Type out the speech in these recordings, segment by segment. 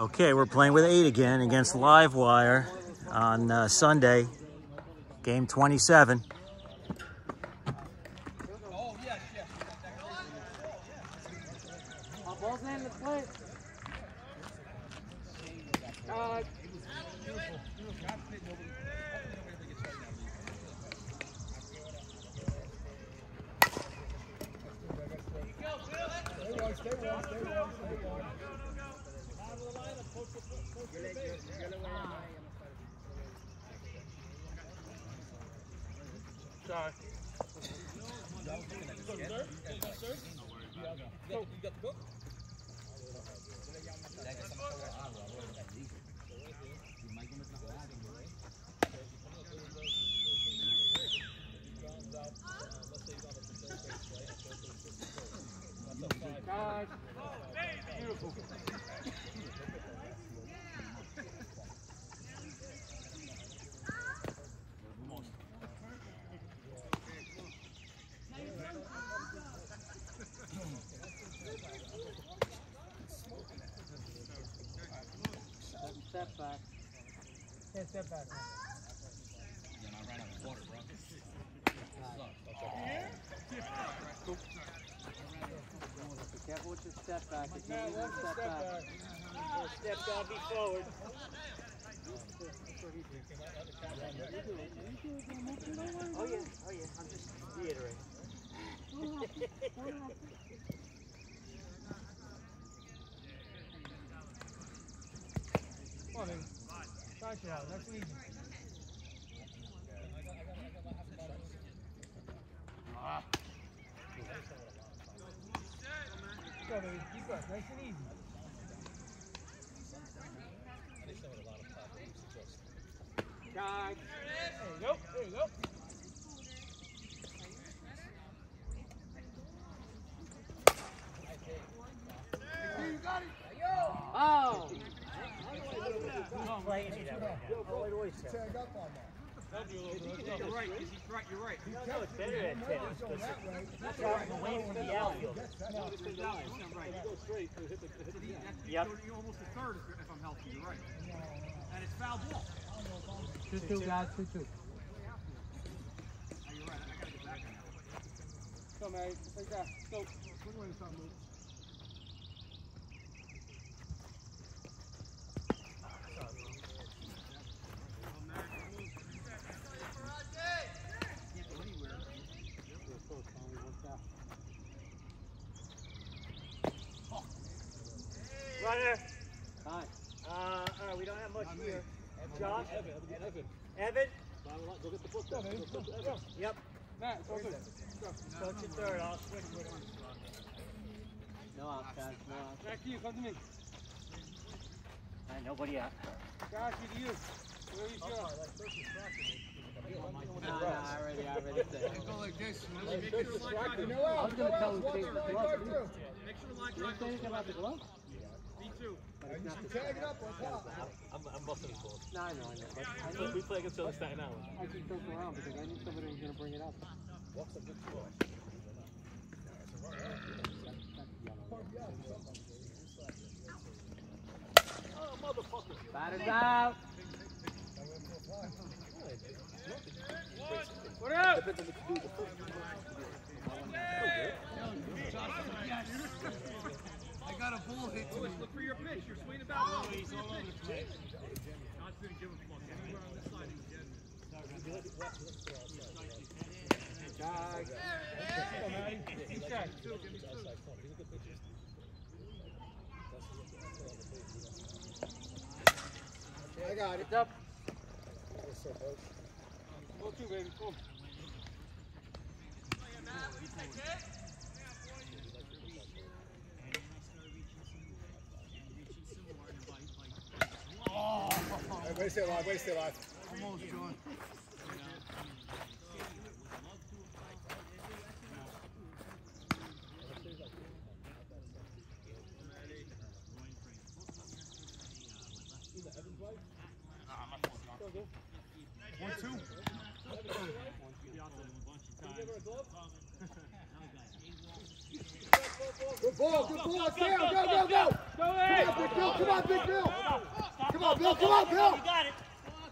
Okay, we're playing with eight again against Livewire on uh, Sunday, game 27. Ball's in the plate. Uh, Sorry. guys. Beautiful. Step back. Yeah, step back. Be careful with your step back. If you need to step back. Step down, be forward. Oh yeah, oh yeah. I'm just reiterating. Come on, baby. Try it out. Nice and easy. Go, baby. Deep breath. Nice and easy. Guys. There you go. There you go. Oh. You're right. He's right. You're right. No, it's better at tennis because it's driving away from the outfield. right. You go straight to hit the, hit the Yep. You're, you're almost a third if, if I'm healthy. You're right. And it's foul ball. Two two guys. Two two. Now, you're right. I gotta get back on that. Mary. Take that. Go. Swing away to something, Luke. Runner. Hi. Uh, all right, we don't have much here. Josh? Evan. Evan. Evan? Go get the book. Go, baby. Go, go. Yep. Matt, it's all good. Coach third. I'll switch with him. No out, guys. No out. Back to you. Come to me. Nobody out. Josh, you to you. Where you go? Nah, nah, I already, I already said. Go like this. Make sure the line drive. I was gonna tell him to take. Make sure the line You didn't about the glove? B2. But it's not the Tag it up on top. I'm, I'm busting his balls. No, I know, I know. But I We knew, play against Southern Staten Island. I keep took around because I knew somebody was gonna bring it up. Oh, motherfucker. Batter's out. What up? I got a bull hit to me. Look for your pitch. You're swinging about. Oh, he's all over the place. John's gonna give him a look. Anywhere on this side, he can get it. Guys. Come on, Matty. Keep track. Two. Give me two. I got it. It's up. Go two, baby. Come. Stay alive, wait, stay alive. Almost, John. One, two. Good ball, good ball, Sam, go, go, go! Come on, Big Bill, come on, Big Bill! Come on, Bill! Come on, Bill. You got it.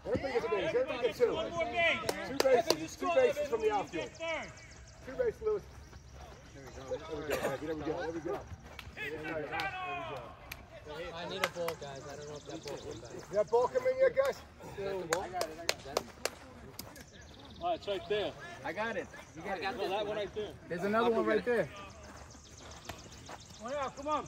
Everybody gets a base. Everybody gets two. One more base. Two bases. Two bases from the outfield. Two bases, Lewis. There we go. There we go. There we go. There we go. There we go. I need a ball, guys. I don't know if that ball came back. Is that ball coming yet, guys? I got it. I got it. Oh, it's right there. I got it. You got it. No, that one right there. There's another one right there. Oh, yeah, come on.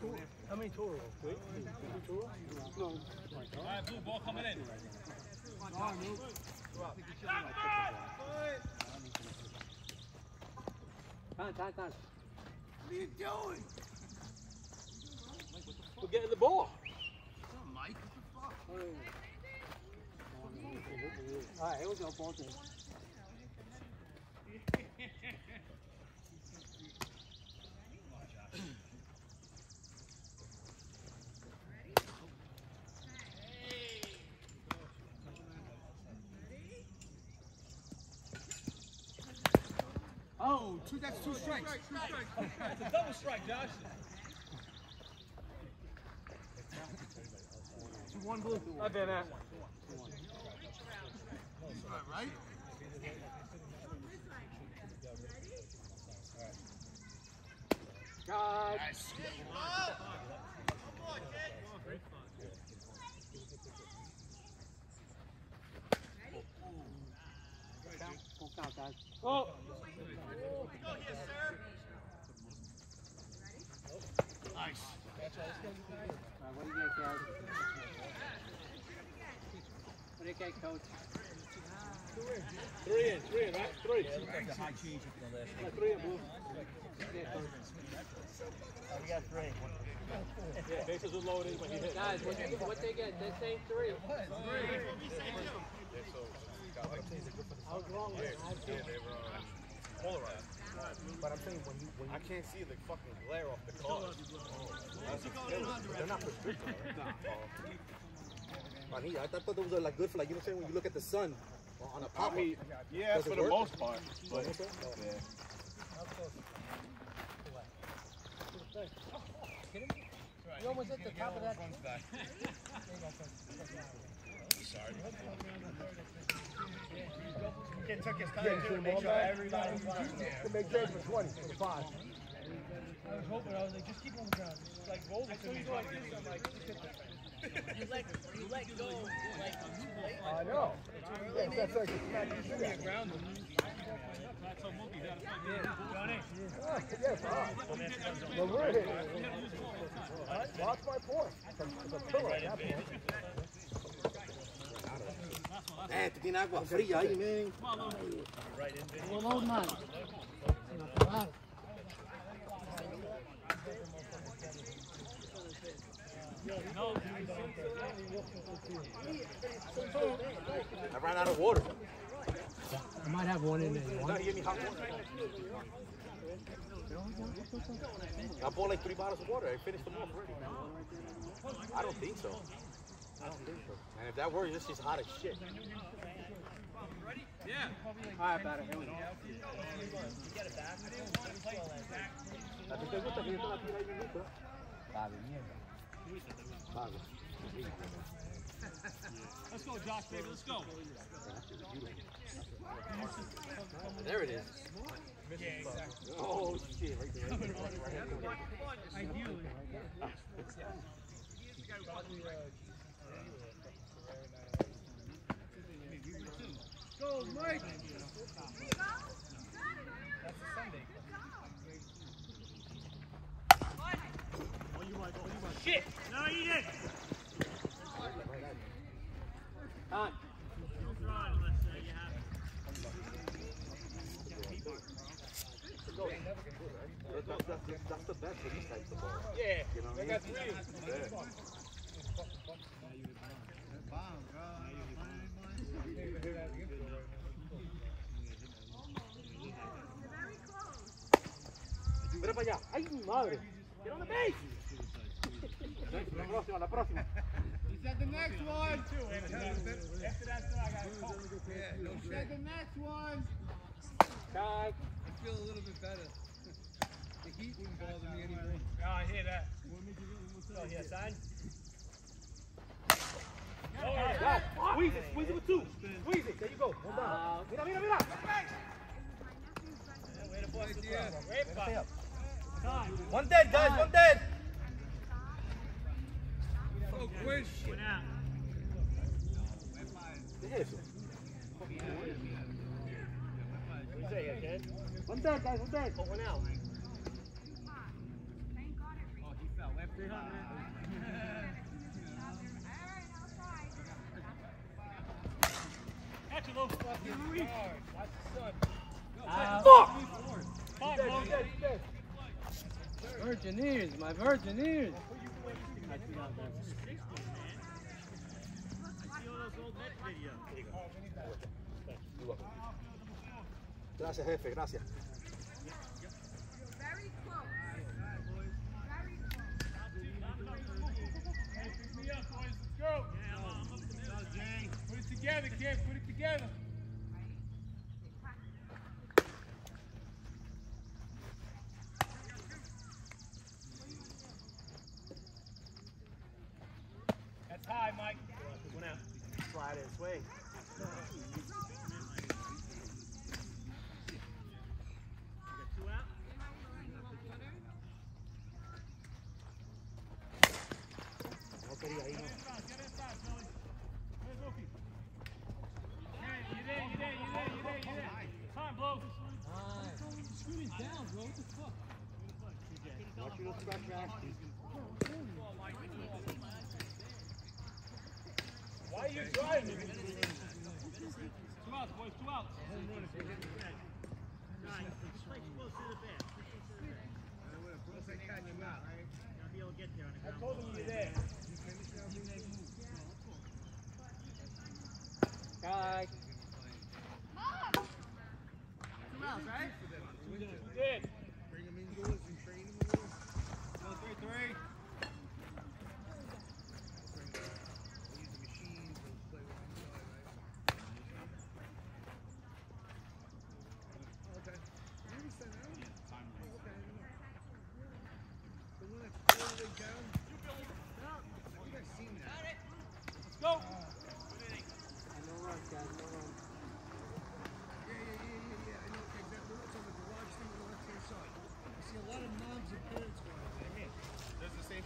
gun. How many total? All right, blue ball coming in. Come on, move. Time, time, time. We're getting the ball. All right, here we go, ball team. Oh, two, that's two strikes. It's a double strike, Josh. One blue. Not bad, that. Right? God. Full count, guys. Oh. All right, what do you guys? What What they get, coach? Three in, three in, right? Three. Yeah, three in blue. Yeah, bases are loaded when you hit. Guys, what, what they get? They're saying three. I was wrong. But I'm saying when you when I can't see the fucking glare off the car. Oh, they're not prescription, right? I, I thought those were like good for like you know what I'm saying when you look at the sun on a pop mean, yeah, for the work? most part. Oh, but Yeah. Oh. You almost hit the top of that. Kid took his time Yeah, too to make sure everybody was out there. To make trades for 20, for five. I was hoping, I was like, just keep on the ground. Just like roll it to me. Like I'm like, just hit the- You let you let go like too late. I know. Yeah, that's like it's not you should have. Ground him. That's how monkey got Johnny. Ah, Yes. Well, we're hitting. Watch my point. It's a, it's a pillar at that point. Man, tú tienes agua fría ahí, man. I ran out of water. I might have one in there. You want? you give me hot water. I bought like three bottles of water. I finished them off already. I don't think so. And if that works, this is hot as shit. Yeah. All right, batter. Here we go. ¿A ti te gusta que yo te la tire ahí mismito? Pago. Let's go, Josh, baby. Let's go. There it is. Oh shit, right there. Right there. Right there. Go, Mike. Shit! No, you didn't. That's, that's, that's, that's the best for these types of balls. Yeah, You know what I mean? got three. Yeah. Mira para allá. ¡Ay, madre! ¡Get on the base! La próxima, la próxima. He said the next one. After that, I got a call. He said the next one. Kai. I feel a little bit better. The heat wouldn't bother me anymore. Oh, I hear that. Oh, yeah, sign? Guys, squeeze it, squeeze it with two. Squeeze it. There you go. One down. Mira, mira, mira. Way to bust the problem. Great ball. One dead, guys. One dead. Oh, quick. ¿Qué es eso? One dead, guys. One dead. One out. Catch a the sun. Fuck! He's dead, he's dead. Virgin ears, my virgin ears. Gracias, jefe. Gracias. Go. Put it together, kid. Put it together. That's high, Mike. One out. Slide in, swing. No quería ir. Get inside, Billy. Where's Rookie? Yeah, you there, you there, you there, you there, you there. Time, blow. Screening down, bro. What the fuck? Watch you don't scratch your ass. Why are you driving? Two outs, boys, two outs. I told him you were there. Kai. You did. Bring him indoors and train him a little. Go three, three. Let's go.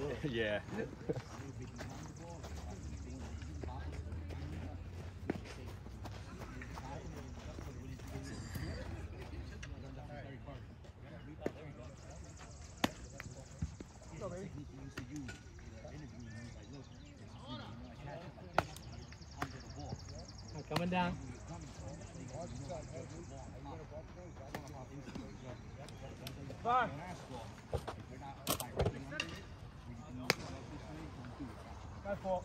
yeah. Coming down. Five. My fault.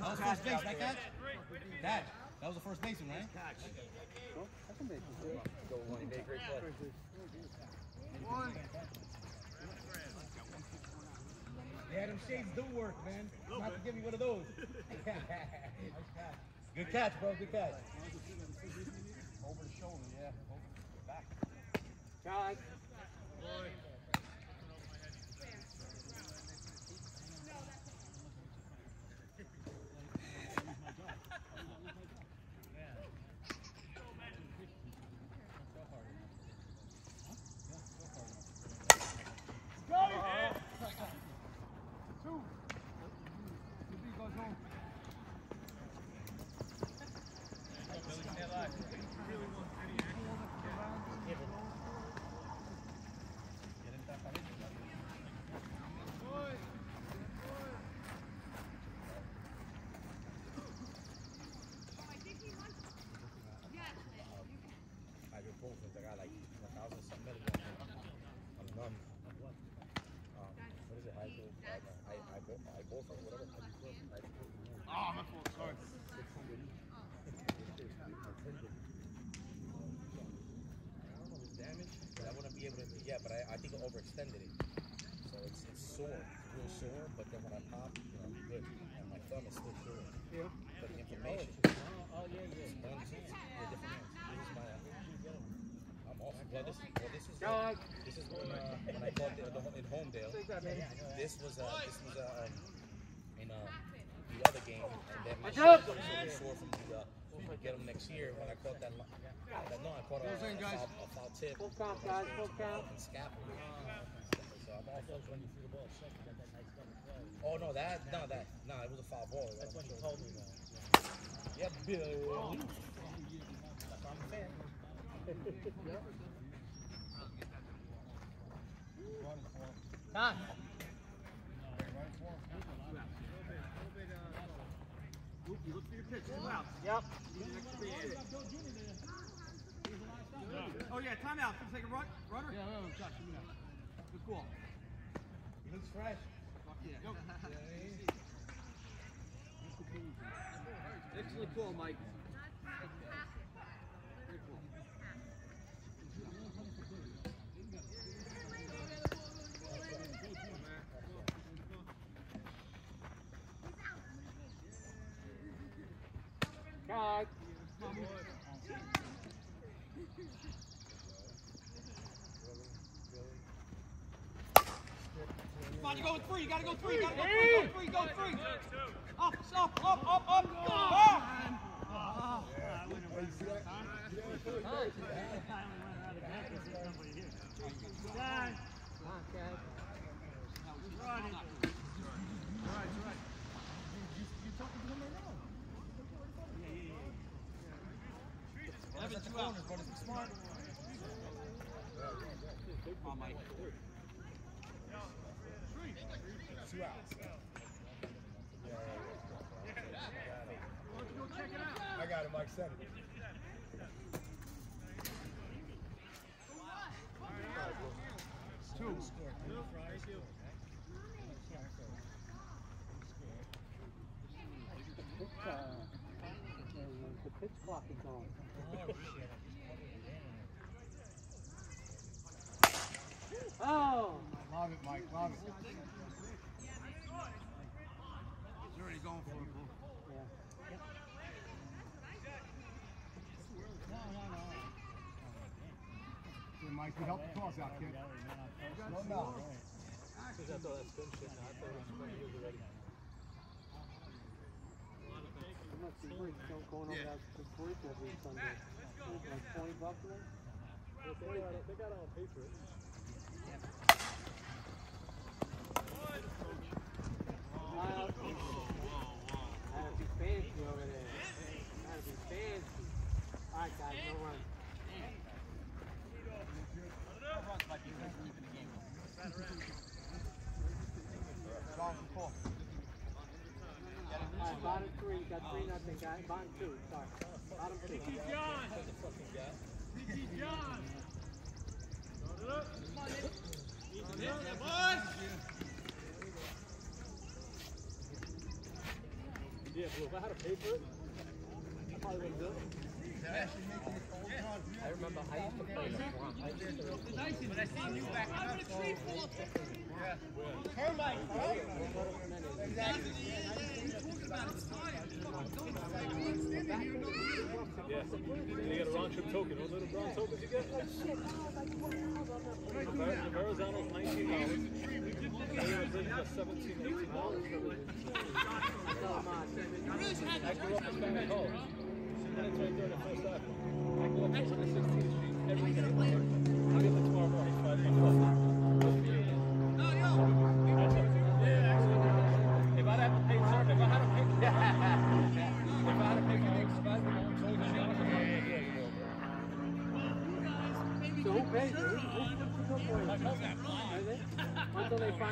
That was supposed to be, that catch? That. That was the first baseman, right? So, that's a big one. Go one. He made a great play. Yeah, them shades do work, man. Not to give me one of those. Good catch, bro. Good catch. Over the shoulder, yeah. Over the back. Guys, ibuprofen. I got like a thousand something milligrams. I'm numb. Um, what is it? Ibu, uh, I, I, I, ibuprofen, whatever. Ibuprofen. Ibuprofen. Oh, my fault. Sorry. I don't know if it's damaged, but I wouldn't be able to. Yeah, but I, I think I overextended it. So it's, it's sore, it's real sore. But then when I pop, you know, good. And my thumb is still sore. Yeah. But the inflammation. Oh, yeah, yeah. One, two, yeah, different hands. This is my. Uh, I'm awesome. Well, this, well, this is. Guys. This is when, uh, when I caught the, the, in Holmdel. Take that, baby. This was uh, this was uh, um, in uh, the other game, and then my shoulder was sore from the. Uh, get him next year when I caught that. that no, I caught a, a, guys. foul, a foul tip. Full count, guys, full count. Scapula. So I'm all for when you threw the ball second, got that nice double play. Oh no, that no that no, it was a foul ball. That's what you told me though. Yep, Bill. That's why I'm a fan. Time. Oop, you look for your pitch. Two outs. Yep. Oh, yeah, timeout. Gonna take a run, runner? Yeah, no, no, Josh, give me that. Good call. He looks fresh. Excellent call, Mike. Guys. On, you go with three. You gotta go three. You gotta go three. Go three. Go three. Up, up, up, up, up. Up. Come on, guys. Eleven, two outs. Smart. Come on, Mike. Two outs. I it. Two. Pitch, uh, the pitch clock is on. Oh! Love it, Mike. Love it. He's already going for it, Hey, Mike, you help the cause out, kid. No, no. You must be rich, don't going over that to break every Sunday. Like twenty bucks a day? Wow. That'd be fancy over there. That'd be fancy. Alright guys, no run. Alright, bottom three, got three nothing, guys. Bottom two, sorry. Bottom two. Yeah, bro, if I had to pay for it, probably would do it. I remember I used to play in the swamp. I used to But I seen you back up. Yeah. And you get a round trip token. What little brown tokens you get? The Verrazano's nineteen dollars. Just seventeen, eighteen dollars. I grew up in Spanish. Then it's right there in the first half. I grew up on 116th Street every day.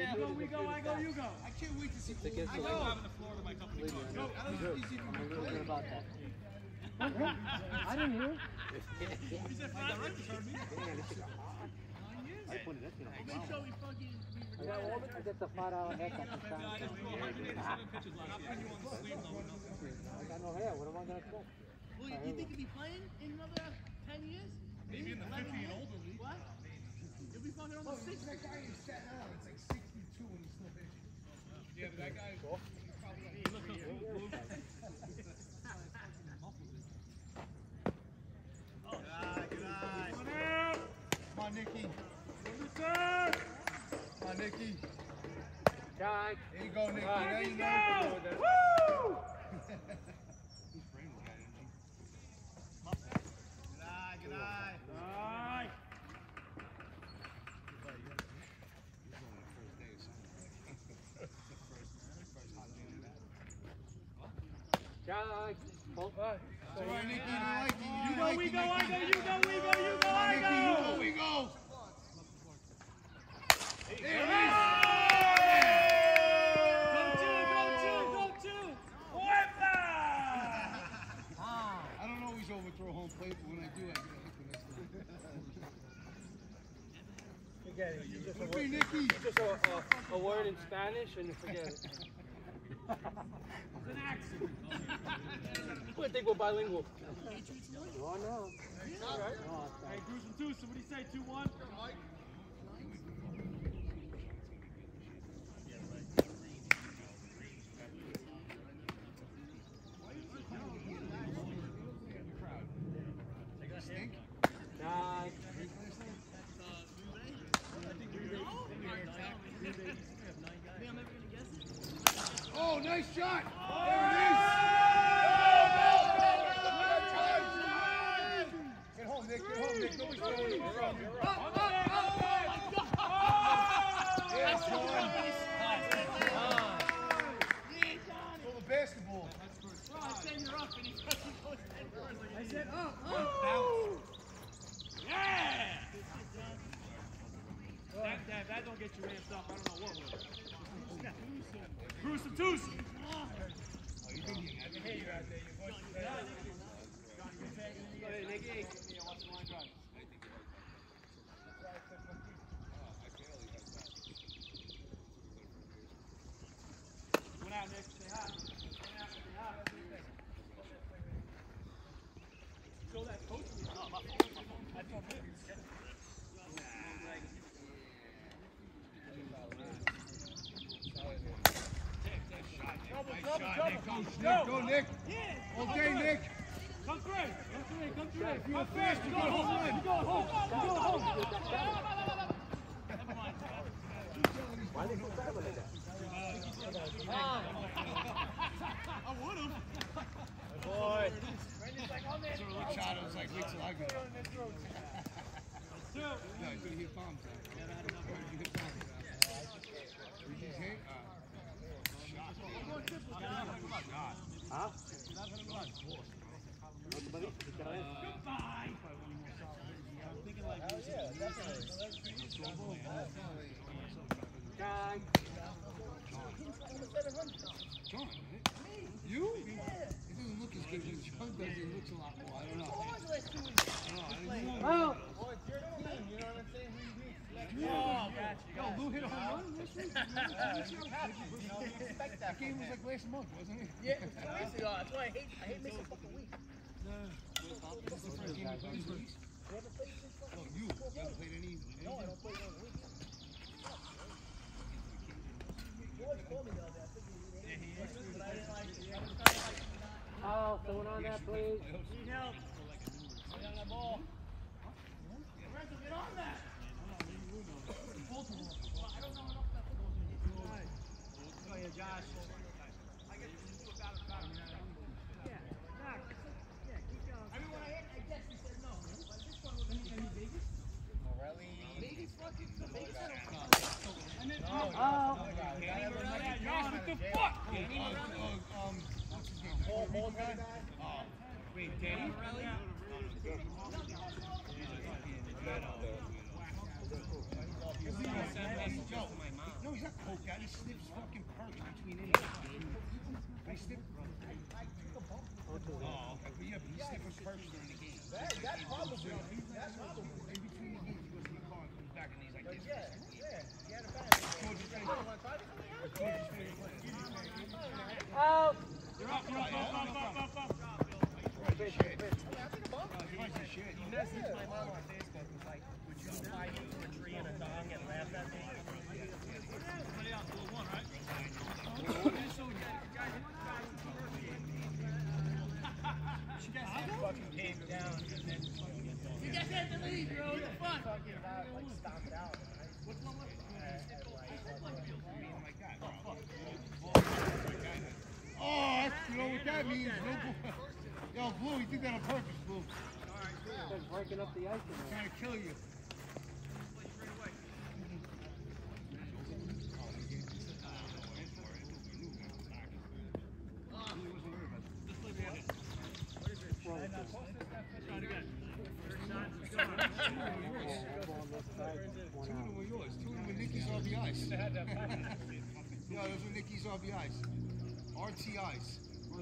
But Yeah, they do go, it we in go, a few I go, to you go. I can't wait to see. It's against the I law. like having the floor to my company car. Believe me, I'm good. I'm a little bit about that. I didn't hear. I put it. That's gonna be I got all. I got the five dollar haircut. this time. I just threw 187 pitches last year. I got no hair. What am I gonna expect? Well, you, you think you'll be playing in another 10 years? Maybe in the 50 and older league. What? You'll be fucking almost 60. That guy is set now. It's like 62 and he's still pitching. Yeah, but that guy. Come on, Nicky. Come on, Nicky. Jack. There you go, Nicky. Ah, There you go. go. Good eye, good eye. Jack. Hold All right, Nicky, you like it. You go, we go, I go, you go, we go, you go, I Nicky, you go, go. we go. There it Go two, go two, go two. Fuerza! is. I don't always overthrow home plate, but when I do, I get a hit the next time. Forget it. You just a word, for just a, a, a word in Spanish and you forget it. It's an accident. I think we're bilingual. You are now. All right. Hey, Gruesome two, so what do you say, two, one? Jack. Oh, nice shot. There it is. Get home, Nick. Get home, Nick. Nobody's going to Yes, John. Throw the basketball. I said up, up. Yeah! That, that, that don't get you ramped up. I don't know what will. Gruesome twos. One out, Nick. Stay hot. One out, stay hot. Show that coach. No, my phone, my phone. That's on him. Nick, go, Nick. All day, Nick. Come through. Come through. Come through. Come. You go home. You go home. You go home. I would have. Boy. Look, shot. It was like, wait till I go. No, he couldn't hit bombs. Huh? He hit bombs. Huh? He hit. Uh, shot. Huh? Guy. John, right? You? It doesn't look as good as John does. It looks a lot more. I don't know. I don't know. I didn't know. Oh, Yo, Lou hit a home run this week. That game was like last month, wasn't it? Yeah, two weeks ago. That's why I hate, fucking you week? Oh, someone on that, please. need help. Get on that ball. Lorenzo, get on that. Oh, yeah, Josh. I mean, when I hit, I guess he said no. But this one was in Vegas. Vegas fucking. Vegas had a- Oh, What the fuck? Uh, um, what's his name? Ball, ball guy. Oh, wait, Danny? Yo, no, he's not He sniffs fucking perks between innings. I sniff. Oh, yeah, but he's sniffing perks during the game. That, that's probably. That's probably. In between the games, he goes to the car and comes back and he's like this. Yeah, yeah. He had a bad. George is ready. Want to try this? George is ready to play. out. You're up, you're up, up, up, up, up, up. Shit. He wants his shit. He messaged my mom on Facebook. Was like, would you tie you a tree and a dog and laugh at me? Fucking came down and then you guys had to leave, bro. It's fun. Fucking out, like stomp it out. What's wrong with Oh, that's, you know what that means? No. Yo, Blue, he did that on purpose, Blue. Been breaking up the ice there. Trying to kill you. Two of them were yours. Two of them were Nicky's RBIs. yeah, those were Nicky's RBIs. RTIs.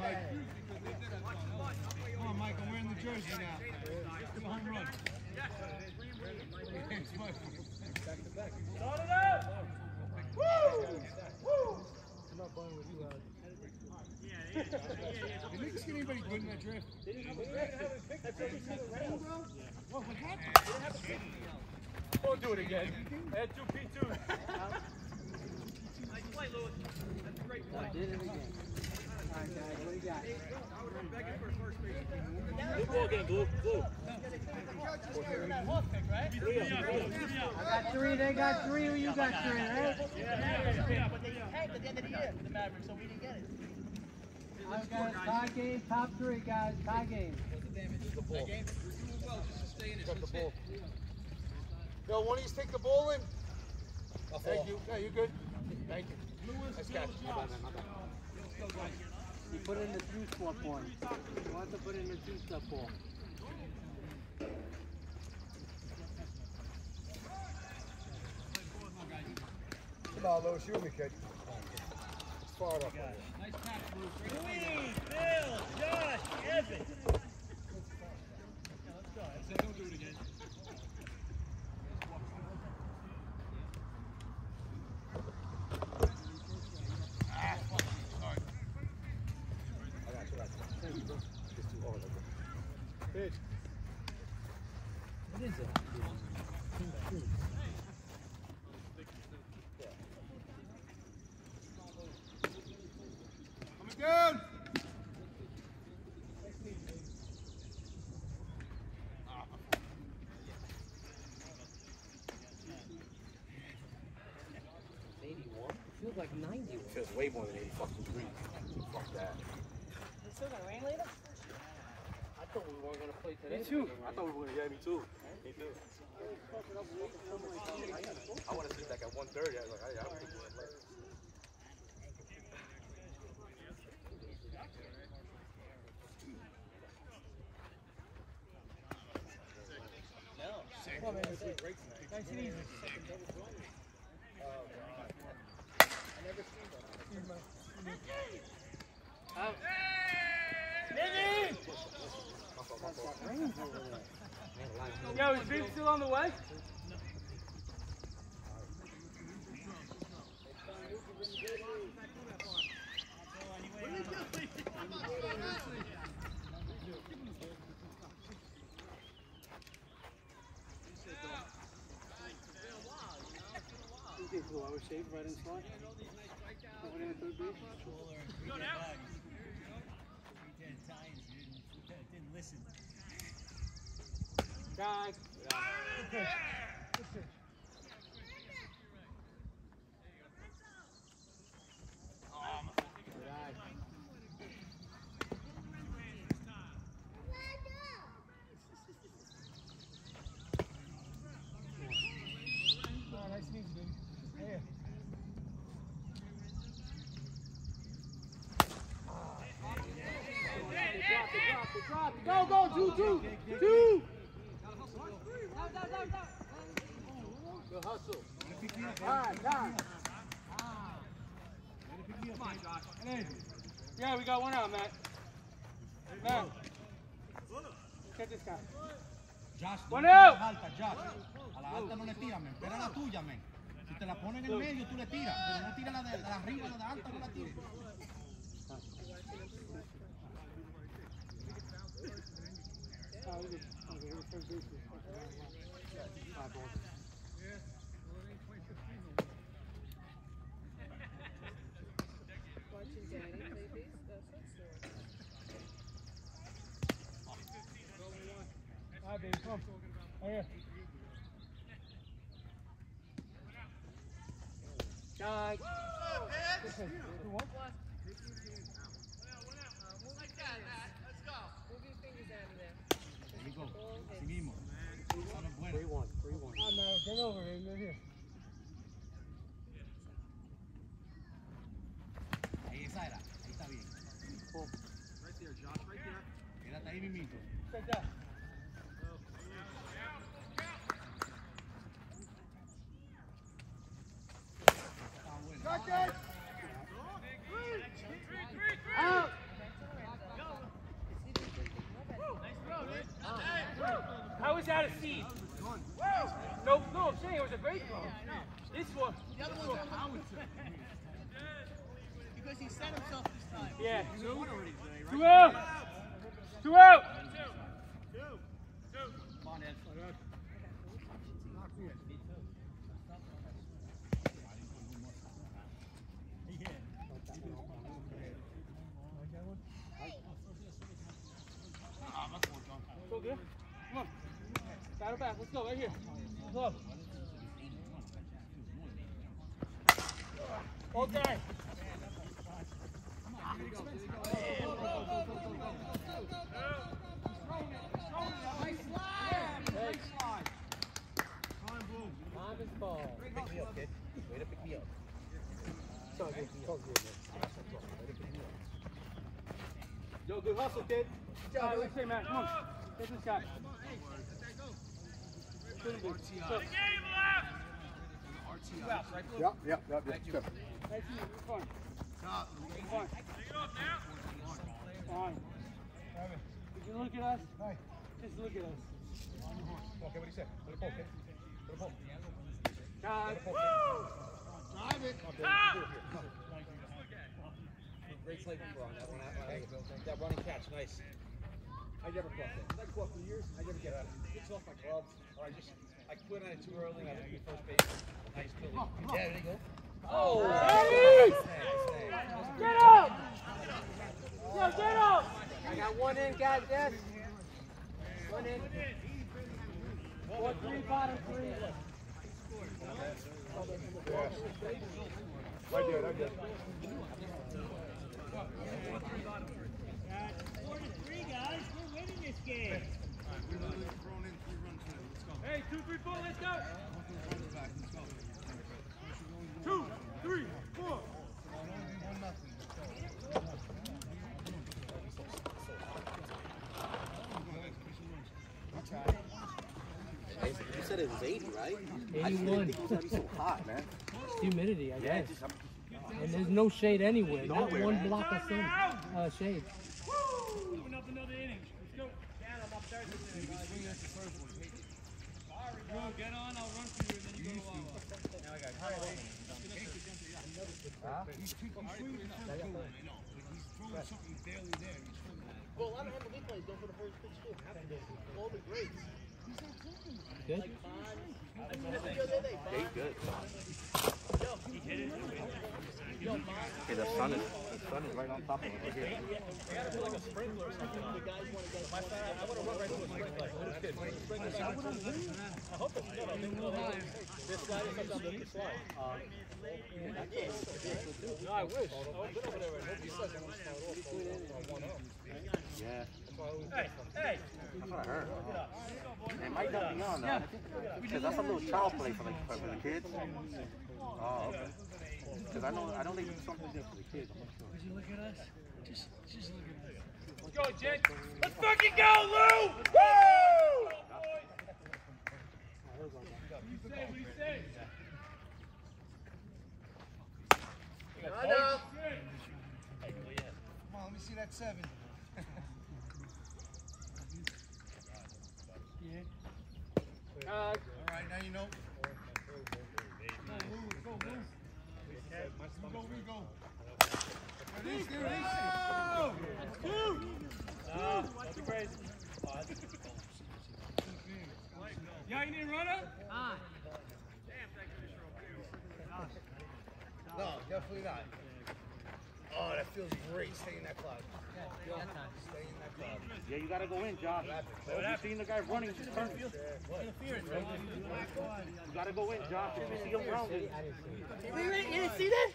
Come on, Mike. Come on. I'm wearing the jersey now. It's a home run. It's my- Start it up! Woo! Woo! I'm not playing with you guys. Yeah. You Did Knicks get anybody good in that draft? What, what happened? Don't do it again. Add two P2s. Nice play, Lewis. That's a great play. Did it again. Blue ball game, blue, blue. I got three, they got three, you got three, right? But they tanked at the end of the year the Mavericks, so we didn't get it. Tie game, top three, guys, tie game. Yo, one of you take the ball in. Thank you. Yeah, you good? Thank you. Nice catch. My bad. My bad. You put in the two spot one. You want to put in the two step ball. Come on, Lewis, you and me, kid. It's far enough. Louise, Bill, Josh, Evan. Good. What is it? Feels like 91. Feels way more than 80 fucking degrees. Fuck that. Is it still gonna rain later? I thought we weren't gonna play today. Me too. I thought we were gonna. Yeah, me too. Me too. I want to sit back at 1:30. I was like, I, I don't think we're gonna play. Nice and easy. Out. Yo, is Big still on the way? You think two hours saved right in slot? Over there, third base? Didn't listen. Guy. We got one out, Matt. Matt. Check this guy. Josh, One out. alta, Josh. A la alta no le tiras, men. Espera la tuya, men. Si te la ponen en el medio, tú le tiras. Pero no tiras la de, la de arriba, la de alta, no la tires. Watching Daddy play All right, baby, come. Right here. Guy. Listen, you want? Move your fingers out of there. There you go. Así mismo. Esa no es buena. Three one, three one. Ah, no, get over, baby. Right here. Ahí esa era. Ahí está bien. Quédate ahí mismito. Take that. Está bueno. Out. How was that a seed? No, no, I'm saying it was a great throw. This one. The other one's a howitzer. Because he set himself this time. Yeah. Two out. Two out. So good. Come on. Battle back. Let's go right here. Go. Okay. Time is ball. Pick me up, kid. Way to pick me up. It's all good. It's all good, man. Yo, good hustle, kid. All right, let's say, man. Come on. Take this shot. Good, good. Two outs. Yep, yep, yep, yep. to meet you. Fine. Fine. Fine. Did you look at us? Just look at us. Okay, what do you say? Put a poke. Put a poke. Guys. Drive it. Great play before that one. I- That running catch, nice. I never caught that. I caught for years. I never get it. It's off my gloves. Or I just, I quit on it too early. I didn't first base. Nice Billy. Yeah, there you go. Oh, oh Eddie! Get up! Yo, get up! I got one in, guys, yes. One in. Four, three, bottom three. I did, I did. Four to three, guys. We're winning this game. We literally thrown in three runs now. Let's go. Hey, two, three, four, let's go. Offense runs back. Let's go. Two, three, four. It'll only be one nothing. Let's go. Go ahead, finish your runs. You said it was 80, right? 81. it was gonna be so hot, man. Humidity, I guess. And there's no shade anywhere. Not one block of sun, uh, shade. Open up another inning. Let's go. Dan, I'm up there. Swing at the first one. Take it. Sorry, bro. Get on. I'll run for you, and then you go to Wawa. Now I got He's, he's swinging the first goal, I know. But he's throwing something barely there. He's swinging at it. Well, a lot of MLB players go for the first pitch too. All the greats. Good? I seen a video the other day. They good. Okay, the sun is the sun is right on top of it. Right here. I gotta feel like a sprinkler or something. My side, I want to run right to a sprinkler. I hope it's good. I think we'll have this guy is sometimes let me slide. No, I wish. I've been over there and nobody says I want to start off on one up. Yeah, Hey, hey. that's what I heard. It might not be on though. Because that's a little child play for the for the kids. Oh, okay. Because I know I know they do something there for the kids. I'm not sure. Would you look at us? Just, just look at us. Let's go, Jen. Let's fucking go, Lou! Woo! What do you say? What do you say? Come on, let me see that seven. All right, now you know. Go, Lou, go, Lou. You go, we go. There it is, there it is. Ah, don't be crazy. Yeah, you need a runner? No, definitely not. Oh, that feels great. Stay in that cloud. Stay in that cloud. Yeah, you gotta go in, Josh. So if you seen the guy running, just turn. You gotta go in, Josh. If you see him rounded. You didn't see that?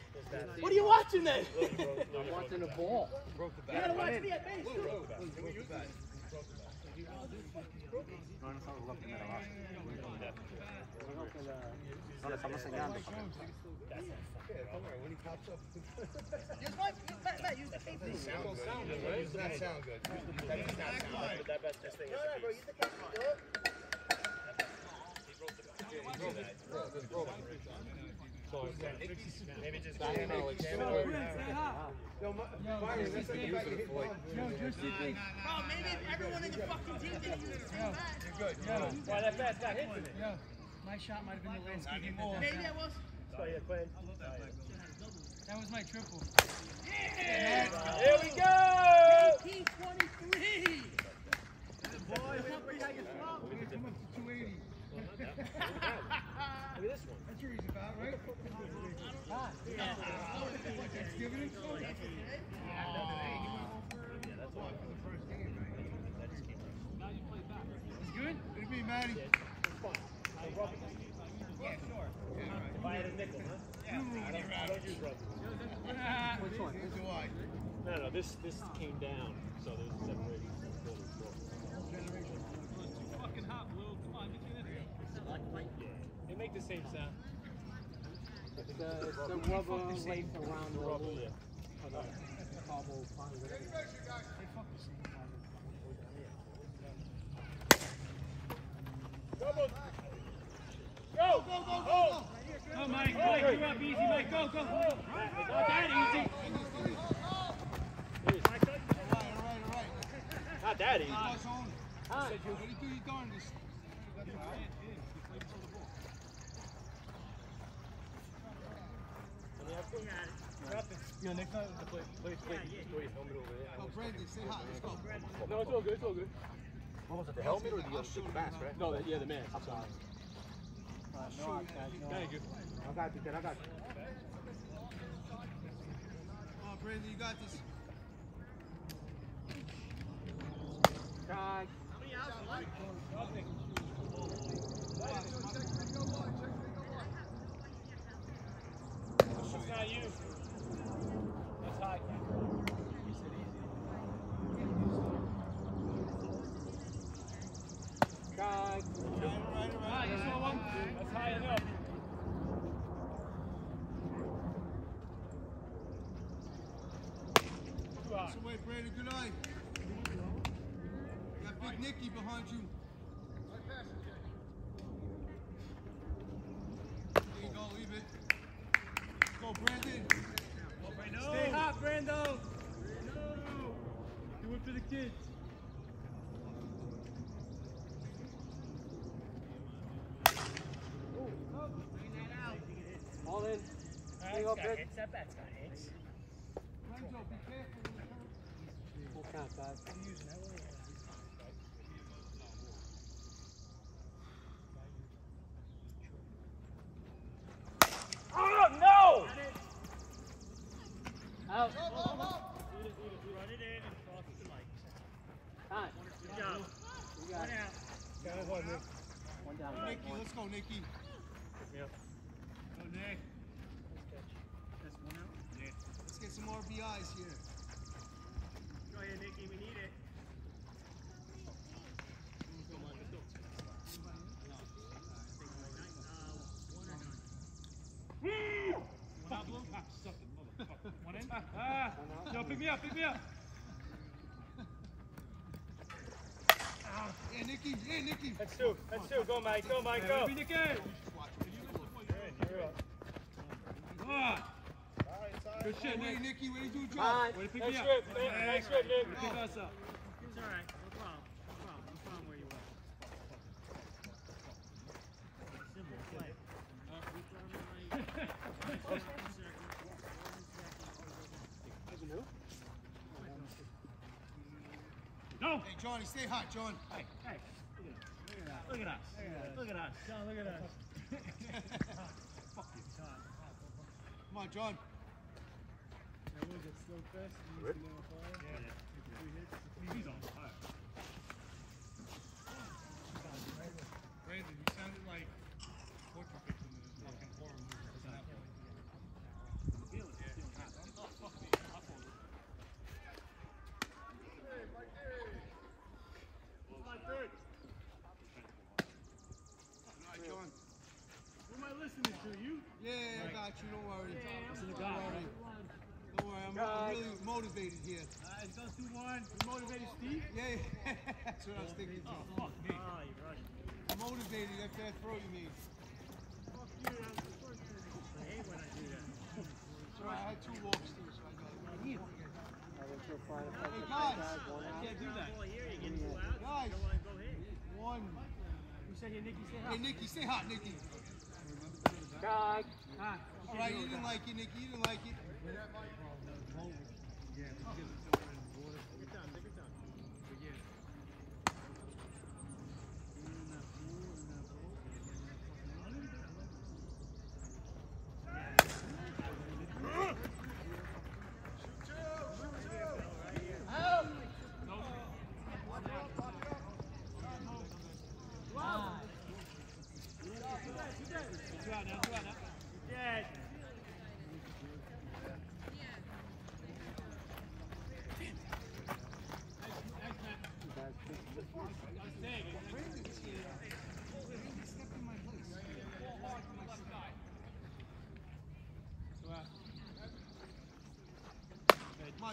What are you watching then? I'm watching the ball. You gotta watch me at base too. No, no estamos looking at No le estamos enseñando. Just. Maybe just Yo, Ma- Byron, that's like back of hit ball. Bro, maybe if everyone in the fucking team didn't use the same bat. You're good. Why that fast got hit with it? My shot might have been the landscaping ball. Maybe that was. Sorry, yeah, Quinn. That was my triple. Yeah! Here we go! 1823. Come up to 280. Look at this one. That's your easy about, right? Thanksgiving? It's good? It'd be Matty. If I had a nickel, huh? You ruin your rabbits. Which one? Neither do I. No, no, this this came down, so there's a separation. It's too fucking hot, Lou. Come on, get in there. They make the same sound. The, the rubber lace around the Rubber, yeah. for the cobble pine, whatever. They fuck the same time. Go, go, go, go! Go, Mike. Mike, you're up easy, Mike. Go, go. Not that easy. All right, all right, all right. Not that easy. Pass on. What do you do, you darndest? Yeah, next time, play, play, play, yeah, yeah. play helmet over there. Oh, Brandon, say hi. Let's go. No, it's all good, it's all good. What was it, the helmet or the, uh, the mask, right? No, the, yeah, the mask. I'm sorry. No, no. Thank you. I got you, kid, I got you. Oh, Brandon, you got this. Try. It's not you. That's high. God. Ah, you saw one? That's high enough. Too high. That's away, Brandon. Good eye. Got Big Nicky behind you. There you go, leave it. Go, Brandon. Go, Brando. Stay hot, Brando. Brando. Do it for the kids. All in. There you go, That bat's got hits. Renzo, be careful. when you turn. Full count, guys. Oh, no! Out. Run it in and cross the light. Time. Good job. You got it. Got it, one, Nick. One down. Nicky, let's go, Nicky. Yep. Go, Nick. That's one out. Let's get some RBIs here. Go ahead, Nicky. We need it. One in? Ah, yo, pick me up, pick me up. Yeah, Nicky. Yeah, Nicky. That's two, that's two. Go, Mike, go, Mike, go. Nicky. Good shit, Nick. Nicky, way to do a job. Time. way to pick me up. Nice grip, Nick. Pick us up. It's all right. No problem. No problem. No problem where you are. Simple play. Hey, Johnny, stay hot, John. Hey, hey. Look at us. Look at us. Look at us. John, look at us. Come on, John. He's on fire. Brandon, you sounded like portrait picture in the fucking horror movie. All right, John. Who am I listening to? You? Yeah, I got you. Don't worry. Listen to Don't God. worry. Don't worry. I'm, I'm really motivated here. Alright, go two one. You motivated Steve? Yeah, yeah. That's what I was thinking. Oh, fuck me. Ah, you're running. I'm motivated after that throw you made. Fuck you. That was the first. I hate when I do that. So I had two walks too, so I got it. Hey, Hey, guys. One out. Can't do that. Boy, here you get two outs. Guys. You don't want to go hit. One. Who said here, Nicky? Say Hey, Nicky, stay hot, Nicky. God. hi. All right, you didn't like it, Nicky. You didn't like it.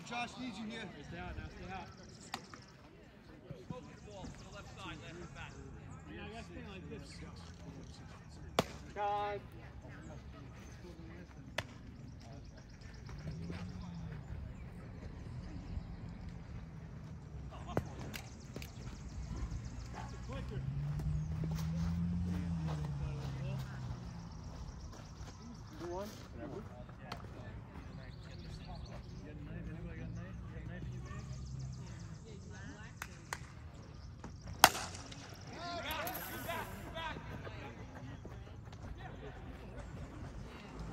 On, Josh needs you here. Stay out now. Stay out. Yeah, I got to stay like this. God. Quicker. Two one.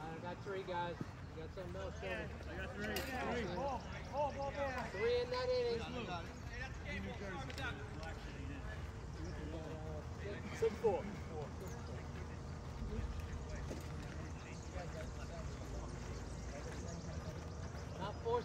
I got three guys. You got something else? Show me. I got three. Three. Three in that inning. Six four. four,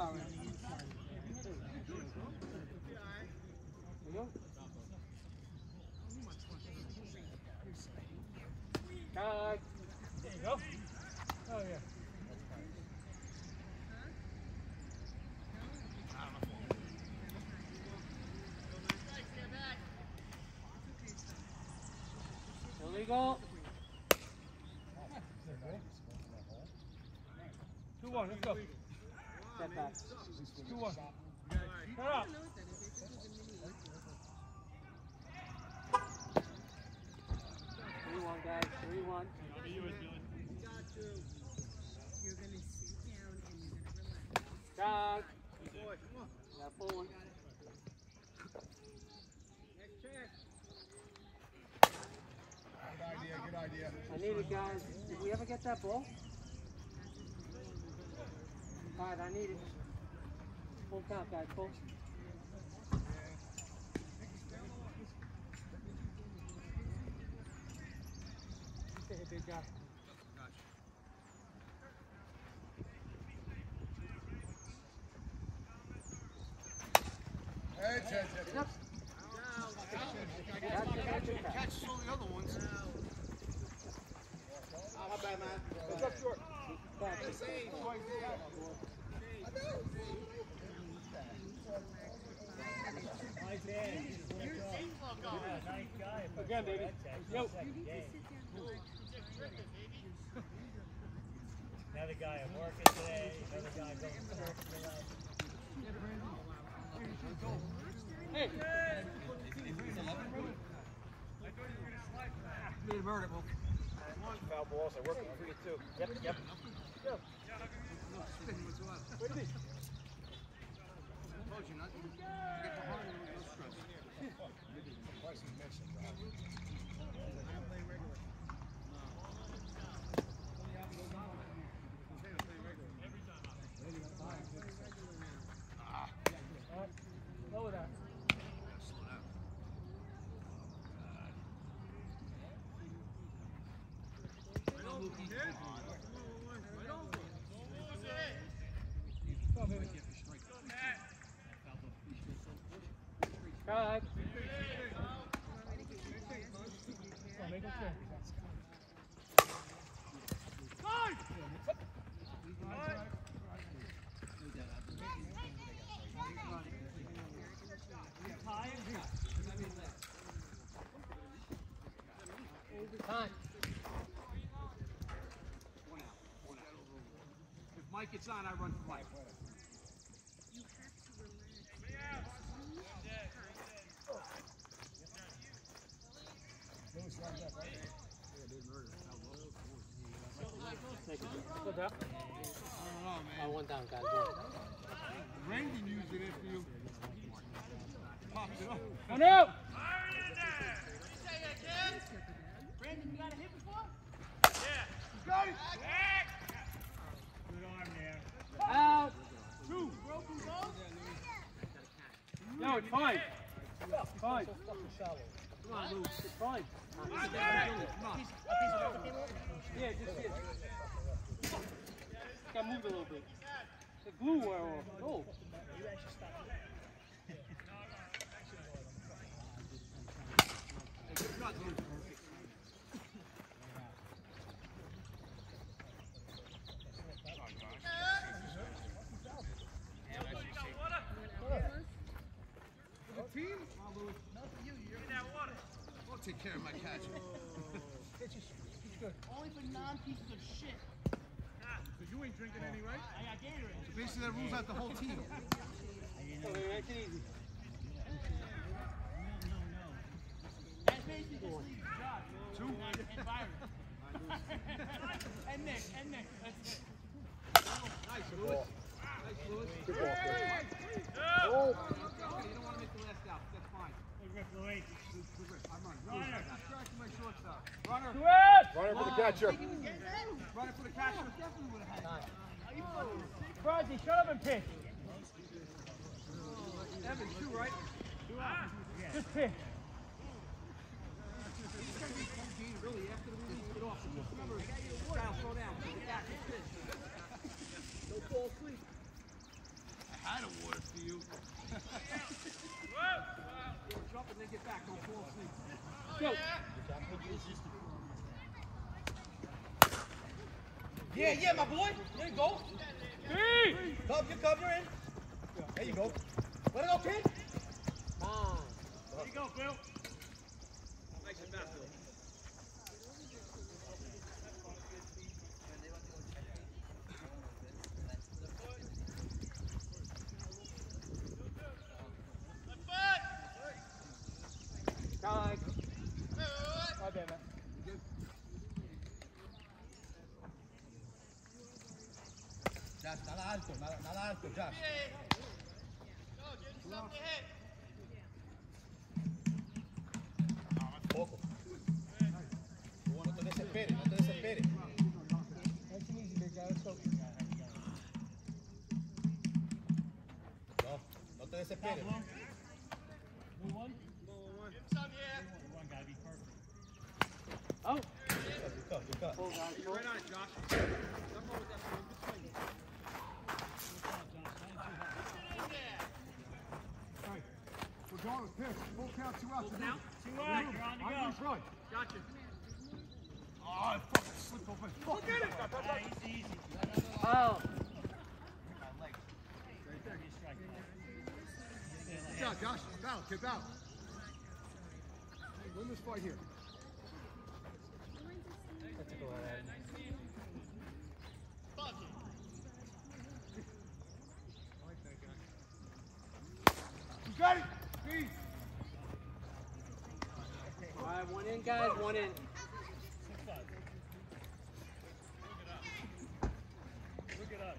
There you. Illegal. Two one, let's go. Two one. Up. Three one, guys. Three one. Tag. Yeah, full one. Good idea, good idea. I need it, guys. Did we ever get that ball? All right, I need it. Full guys. Full. Big job. Heads, heads, heads. Yep. Catch it, catch it, catch it. Catch all the other ones. How bad, man? Catch it. Nice hand. Yeah, nice guy. but Again, baby. that's Yo. actually second game. Another guy at working today, another guy going to work today. Hey. Need a vertical. Foul balls, I work on three. Yep, yep. Where to be? Told you not. You get behind and no stress. Lower that. Tag. Make him swing. Time. If Mike gets on, I run for Mike. Go down. I don't know, Oh, man. one down, guys. Randy used it after you. It up. One out. Got it. Good No, it's fine. Fine. Come on, Lou. It's fine. Yeah, just it. got moved a little bit. The glue wore off. Oh. The team? I'll take care of my catch. Only for non-pieces of shit. Ah, so you ain't drinking any, right? I got Gatorade. So basically that rules out the whole team. Okay, make it easy. No, no. That's basically just leave Josh. Two? And, and Byron. and Nick, and Nick. That's it. Nice, Lewis. Nice, Lewis. Good ball, Chris. You don't want to make the last out. That's fine. Good rip, Louis. Good rip. I'm running. Runner. Distracting my shortstop. Runner. For the catcher. Running for the catcher. Definitely would have had it. Crosby, shut up and pitch. Evan, two, right? Just pitch. He's going to be full really, after the release. Get off. Remember, Kyle, slow down. Get back. Don't fall asleep. I had a water for you. Jump and then get back. Don't fall asleep. Go. Yeah, yeah, yeah, my boy. There you go. Hey! Come, you come, you're in. There you go. Let it go, kid. There you go, Bill. Time. My bad, man. Josh, nada alto, nada, nada alto, Josh. Poco. No, no te desesperes, no te desesperes. Nice and easy, big guy. Let's go. No, no te desesperes. One? One gotta be perfect. Oh. Good cut, good cut. Right on it, Josh. Nothing wrong with that. man. Good swing. All right. We're going with pitch. Full count, two outs. Full count? Two out, you're on the go. Run. run. Gotcha. Oh, I fucking slipped open. Fuck it. Yeah, easy, easy. Oh. Three strike. Get out, Get out. Win this fight here. You got it. Speed. All right, one in, guys. One in. Six five. Look it up.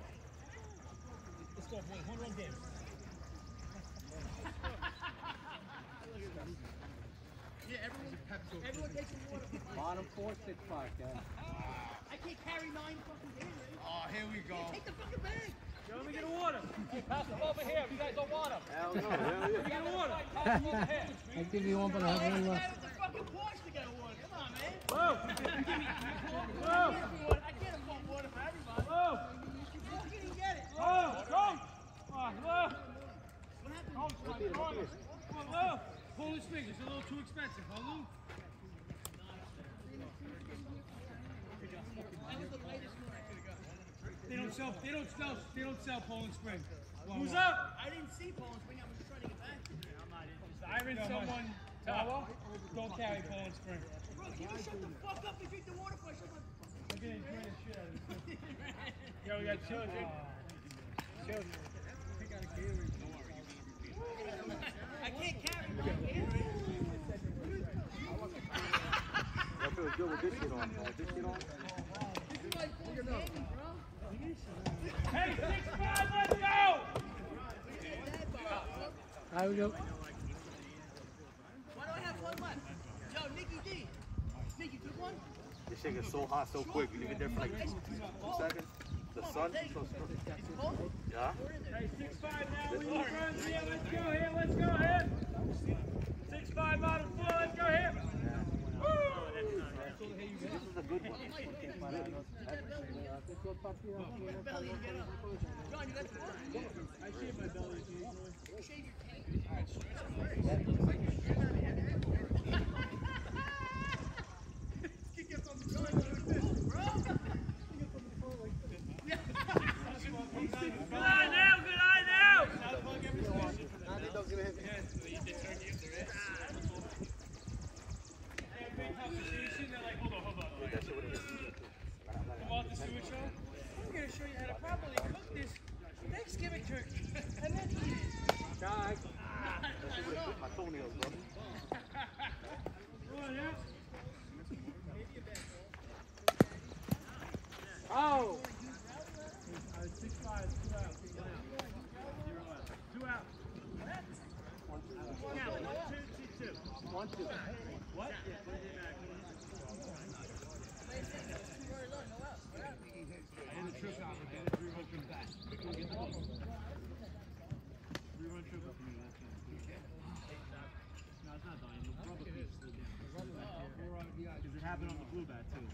Let's go, boy. One run game. Yeah, everyone, everyone takes a water. Bottom four, six, five, guys. I can't carry nine fucking Gatorade. Oh, here we go. Take the fucking bag. Yo, let me get a water. Hey, pass them over here if you guys don't want them. Hell no. Hell Let me get a water. Pass them over here. I'll give you one, but I have one Hey, left. I the fucking Porsche to get a water. Come on, man. Whoa. Give me, Whoa. I can't afford water for everybody. Whoa. You fucking didn't get it. Whoa. Go. Come on, whoa. What happened? Come on, come on. Come on, whoa. Pull his fingers. It's a little too expensive, huh, Lou? That was the latest one I could have got. They don't sell. They don't sell. They don't sell Poland Spring. Who's Well, up? I didn't see Poland Spring. I was just trying to get back. Iron someone tower. Don't carry Poland Spring. Bro, can you shut the fuck up and drink the water before I I'm getting enjoying the shit out of this. Yo, we got children. Children. Pick out a Gatorade. I can't carry nine Gatorade. I feel good with this shit on. man. This shit on. This is like full candy, bro. Hey, six five, let's go! Here we go. Why do I have one left? Yo, Nicky D. Nicky, took one? This shit gets so hot so quick. You leave it there for like two seconds. The sun is so. Yeah. Hey, six five now. We need runs here. Let's go here. Let's go here. Six five bottom four. Let's go here. This is a good one. John, you got the? I shave my belly occasionally. Shave your taint. Good eye now, good eye now! I'm gonna show you how to properly cook this Thanksgiving turkey and then eat it. Guys, oh, Six five, two out. Zero out. Two out. Count, one, two, two, two. one, two. What? I hit a triple. I hit a three-run triple. Three-run triple for me last night. No, it's not dying. The rubber piece slid down. Because it happened on the blue bat, too.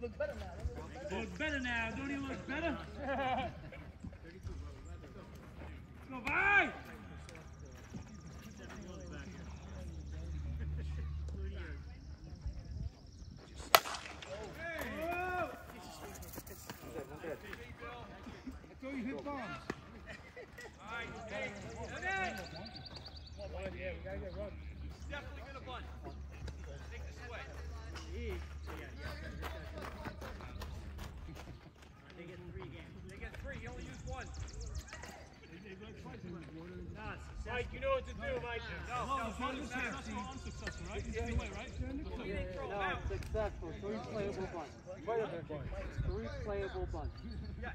Look better now. Look better. Looks better now. Don't he look better? Go, bye! I thought you hit bombs. Definitely gonna bunt. Take this away. They get three games. They get three, you only use one. Mike, you know what to do, Mike. No, no, not no, successful, no. unsuccessful, right? It's either way, right? Didn't throw No, successful, three playable bunts. Three playable bunts. Yeah,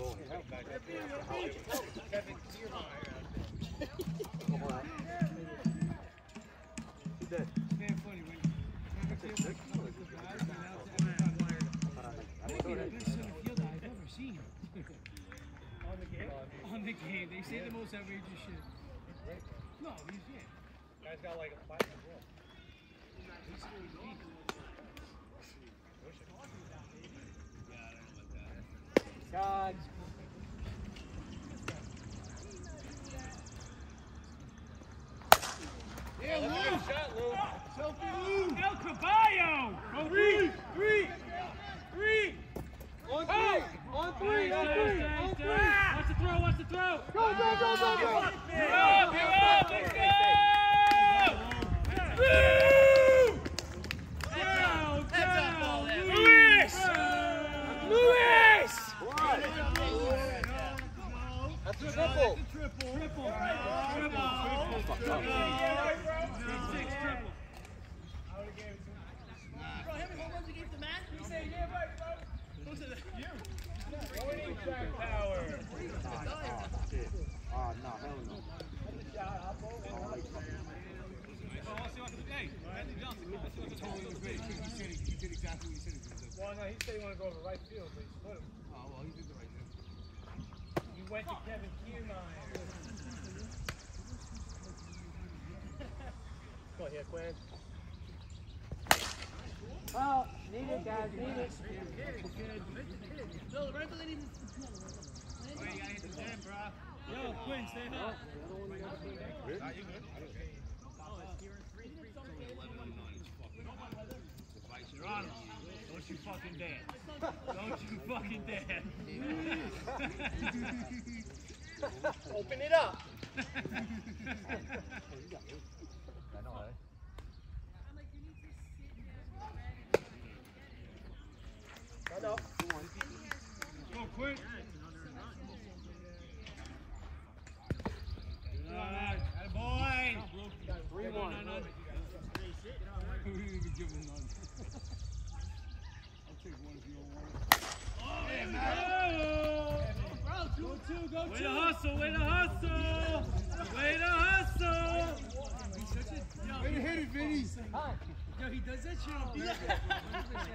On the game? On the game. They say the most outrageous shit. No, he's yeah. Guy's got like a platinum glove. God. Yeah, Lou! Shot, Lou. Selfie Lou! El Caballo. Go three, three, three. On three, on three, on three, on three. Wants to throw, wants to throw. Go, go, go, go, go. You're up, you're up, let's go! Woo! Down, down, Luis! Luis! That's a triple. Triple. Triple, triple, triple. Six triple. Bro, how many home runs you gave to Matt? He said, yeah, right, bro. Go to the. Power. Oh, no, hell no. Oh, let's see what the day. Anthony Johnson. Let's see what the Totally was. He did exactly what he said he was going to do. Well, no, he said he wanted to go over right field, but he split him. Oh, well, he did the right thing. He went to Kevin Kiermaier. Go here, Quinn. Well, need it, guys, need it. No, the rental didn't even. Yo, Quinn, stay hot. Geronimo, don't you fucking dare. Don't you fucking dare. Open it up. quick. Good boy. Three one. I'll take one if you don't want it. Oh, hey, man. Go two, go two. Way to hustle, way to hustle. Way to hustle. He's such a, yo, way to hit it, Vinny. Hi. Yo, he does that shit on purpose.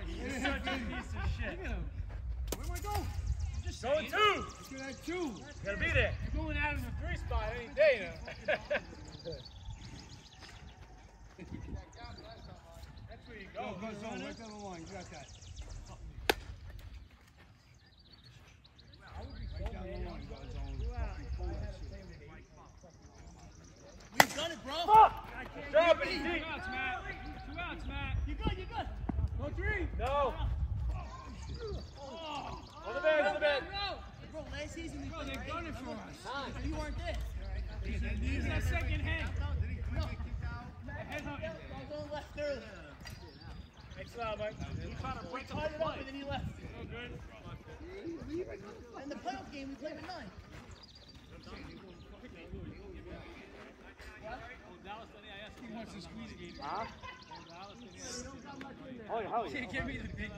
He's such a piece of shit. Look at him. Where am I going? Just Going two. Let's that two. Gotta be there. You're going out of the three spot any day now. That's where you Go, go. go zone, right down the line. You got that. Right down the line, go zone. Fucking pull that shit. We've done it, bro. Drop it, Two outs, Matt. Two outs, Matt. You good, you good. Go three. No. Oh. On the bed, on the bed. Bro, last season they, bro, they've done it for us. You weren't there. He's that second hand. No. Head hunting. I was on left early. Thanks a lot, Mike. He's trying to break tied it up and then he left. In the playoff game, we played with nine. He wants to squeeze a game. Huh? Oh, hell yeah. Can't give me the big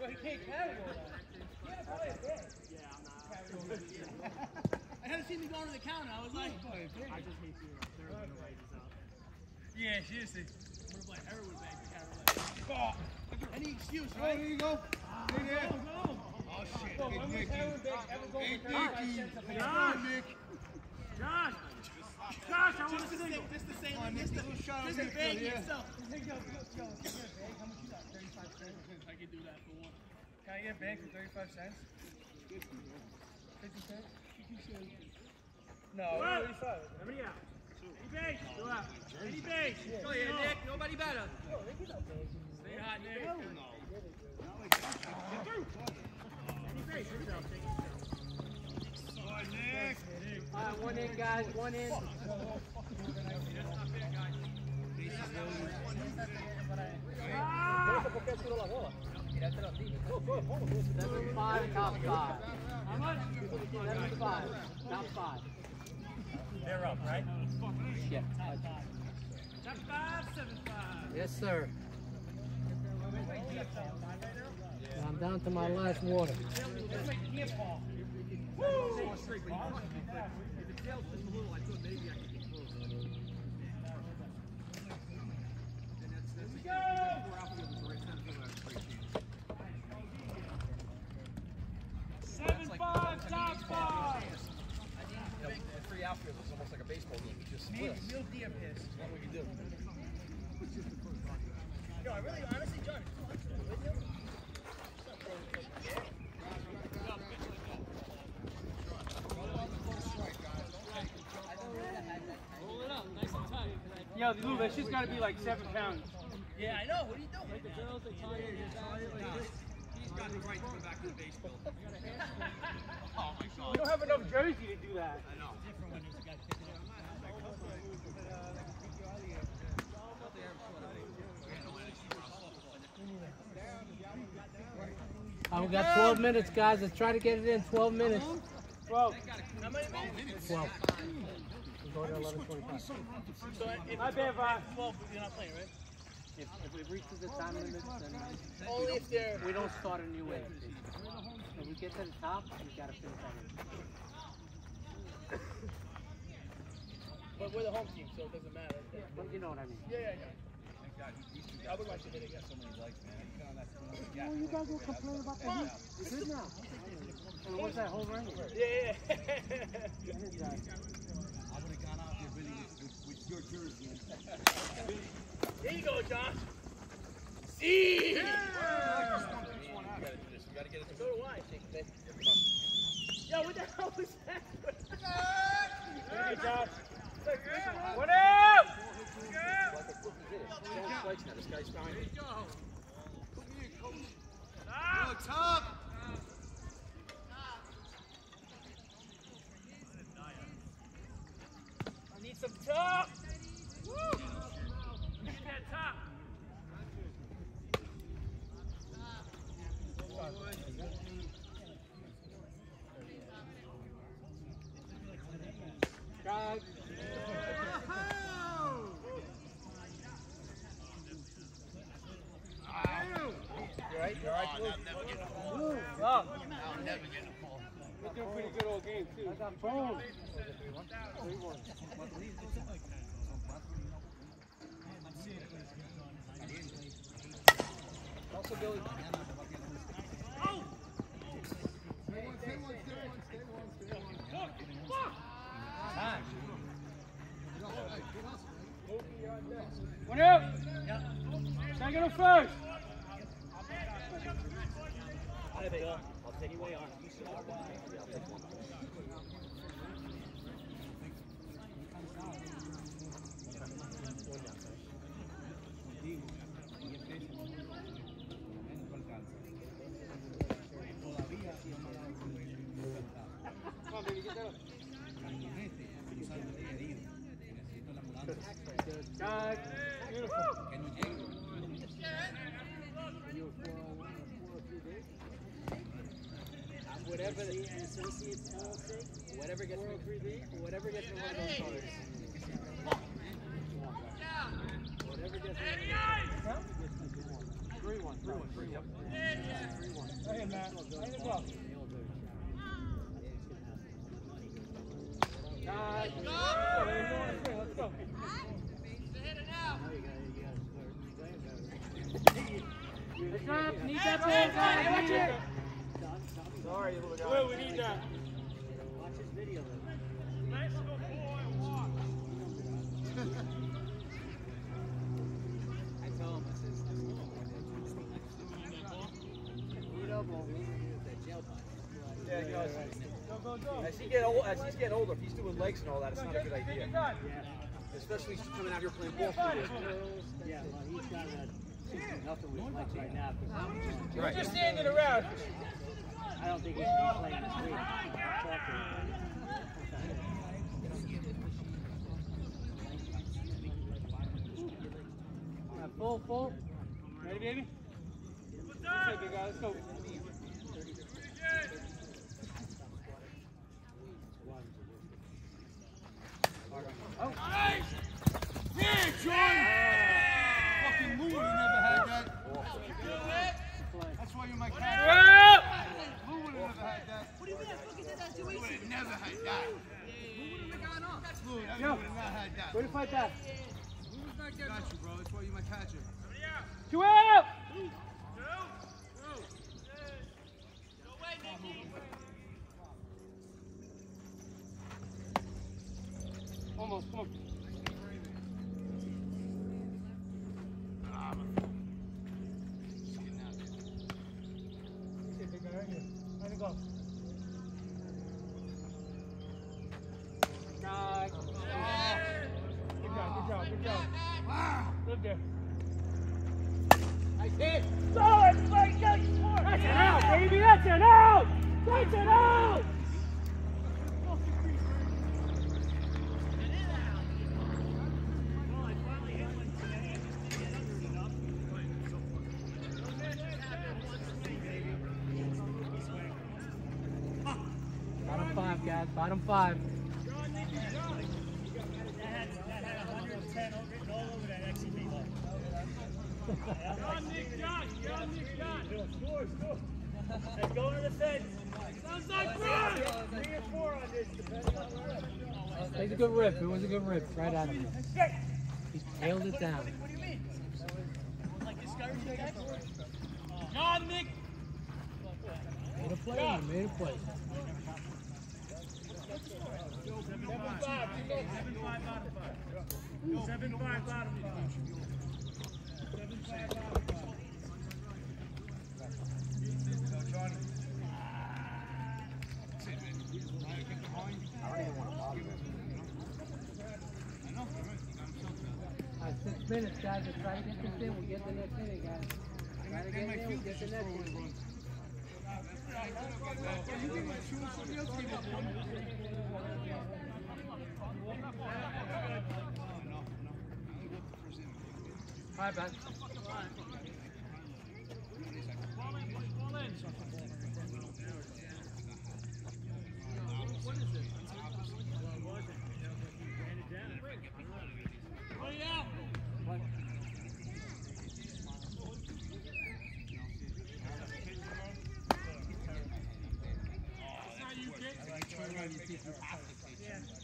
Well, he can't carry all that. He had to play it big. Yeah, I'm not. I had to see me going to the counter. I was like, I just hate you. Yeah, seriously. I'm gonna play heroin bag to carry like. Any excuse, right? there you go. Stay there. Go, go. Oh, shit. Big when was heroin bag ever go Big for 35 Nicky. cents a Come pound? on, Nick. Josh! Josh, I want to you. Just to say, Come on, like, Nick. just A to, of just to right here. yourself. Yo, yo, yo, how much you got? 35 cents? I can do that for one. Can I get banged for 35 cents? 50 cents? No, 35. How many out? Any bangs? Go out. Any bangs? Go ahead, Nick. Nobody better. Stay hot, Nick. No. Get through. Any bangs? Yourself. Take it. Come Nick. All right, one in, guys, one in. Seven five, top five. How much? Five, top five. They're up, right? Yeah. Top five, seven five. Yes, sir. I'm down to my last water. Seven five, top five. You know, three outfielders is almost like a baseball game. You just split. us. Real deer piss. What we can do. No, I really, honestly, John, Yo, Lou, that shit's gotta be like seven pounds. Yeah, I know. What are you doing? He's got the right to go back to the baseball. Oh you don't have enough jersey to do that. Uh, we got 12 minutes, guys. Let's try to get it in 12 minutes. 12. How many minutes? 12. We'll go to 11:25. So if My bad, Bob. 12, you're not playing, right? If, if it reaches the time limit, then Only if they're. we don't start a new wave. If we get to the top, we gotta finish that. inning. But we're the home team, so it doesn't matter. But you know what I mean. Yeah, yeah, yeah. Thank God, these two guys, I would like to hit it. so many likes, man. Well, you guys will complain about that. He's good now. And what's that whole run? Yeah, yeah. I would have gone out there really with, with, your jersey. There you go, Josh. See? You gotta. You get it So do I. Yo, what the hell was that? Hey, Josh. What up? This guy's fine. Go, top. I need some top. that ball. Possibility. Oh! Stay one, stay one, stay first. One. Associate's LLC, whatever gets me 3D, whatever gets me one of those colors. Whatever. Let's go. Sorry, little guy. Will, we need that. Watch this video. Nice little boy, walk. I tell him, I says, Beat up on me with that jail punch. Yeah, know, as, Go, go, go. as he get old, as he's getting older, if he's doing legs and all that, it's not a good idea. Especially if he's coming out here playing ball. Yeah, well, he's got a nothing with his legs right now. We're just standing around. I don't think he should be playing this week. I'll talk to him. Full, full. Ready, baby? Okay, big guy, let's go. Oh. Yeah, John! Fucking Lou would have never had that. That's why you're my cat. Lou would have never had that. What do you mean? I fucking did that two weeks ago. would have never had that. Lou would have gone off. Lou, that Yo. Way to fight that. Got you, bro. That's why you're my catcher. Two out. Almost, come on. Okay, big guy, right here. Right in the glove. Nice. Good job, good job, good job. Good there. Nice hit. Solid, right, that's an out, baby, that's an out! That's an out! Bottom five, guys. Bottom five. Take a good rip. It was a good rip. Right out of him. He tailed it down. Made a play. He made a play. Seven five five. All right, six minutes, guys. Try to get this in. We'll get the next inning, guys. Try to get in. We'll get the next inning. All right, Ben.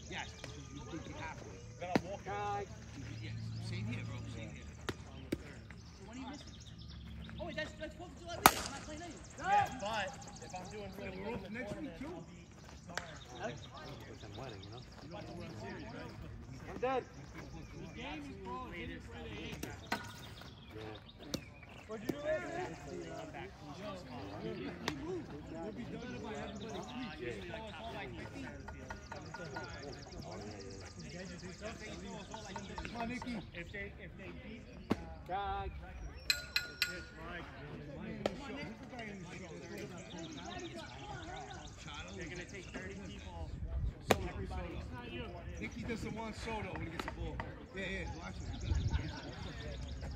Yes, you think you have to. Then I'll walk it. Same here, bro. Same here. Oh, wait, that's, that's we're off next week too. I'm dead. What'd you do there? Come on, Nicky. If they if they beat Tag. they're gonna take 30 people. Nicky doesn't want Soto when he gets the ball. Yeah, yeah, watch it.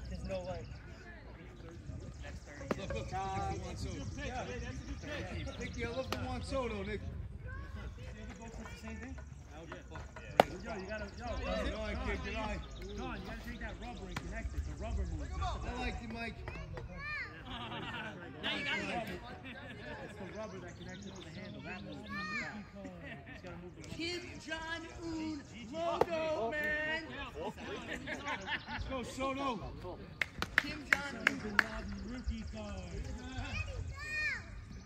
There's no way. Look, look, Nicky wants Soto. Nicky, I love the Juan Soto, Nick. Yo, you gotta yo, Good eye, kid, good eye. Don, you gotta take that rubber and connect it. The rubber move. I like you, Mike. Now you got it. It's the rubber that connects it to the handle. That moves. not the back. Just gotta move the rubber. Kim Jong Un logo, man. Let's go, Soto. Kim Jong Un. Rookie card.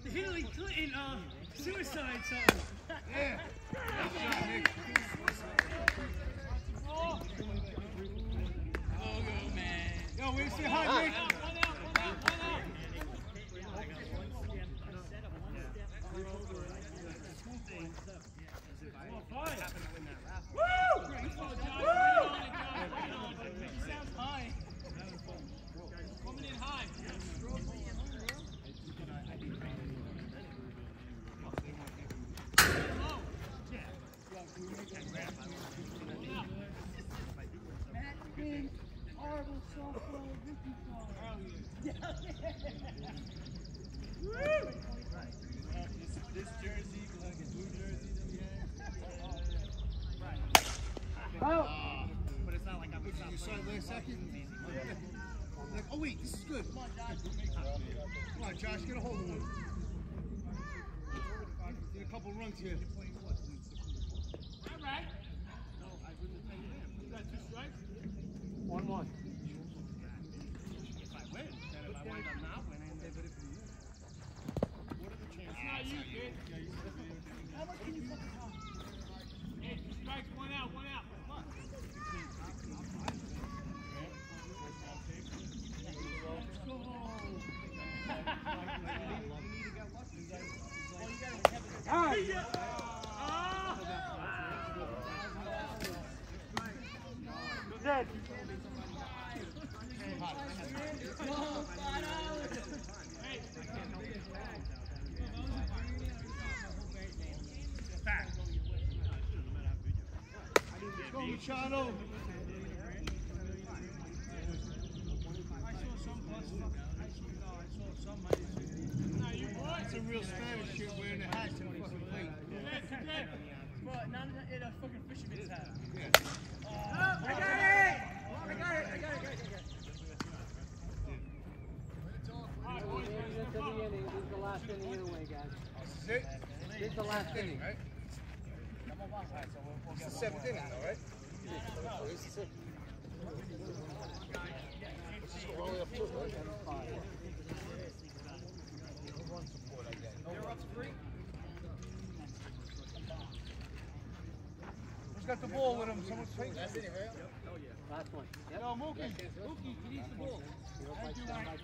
The Hillary Clinton uh, suicide song. Yeah. Nice shot, Nick. Logo, man. Yo, way to say hi, Nick. Horrible softball rookie card. This jersey, like a blue jersey that we had. Oh. But it's not like I'm Look, you saw it last second. Like, oh wait, this is good. Come on, Josh, get a hold of one. Get a couple runs here. One one. If I win, then if I wind up not winning, they better for you. What are the chances? It's not you, kid. Yeah, you said video. Hey, strikes, one out, one out. Come on. All right. Dead. Let's go, Luciano. That's a real Spanish shit wearing the hat to the fucking plate. But not in a fucking fisherman's hat. Yeah. I got it! I got it, I got it, I got it. This is the inning. This is the last inning anyway, guys. This is it? This is the last inning. Right? It's the seventh inning, though, right? Oh, this is it. Let's just go all the way up to it, right? Run support, I get. They're up three. Who's got the ball with him? Someone's taking it. That's it, right? Oh, last one. Yep. Yo, Mookie. Mookie, he needs the ball. Thank you, Zero by seven by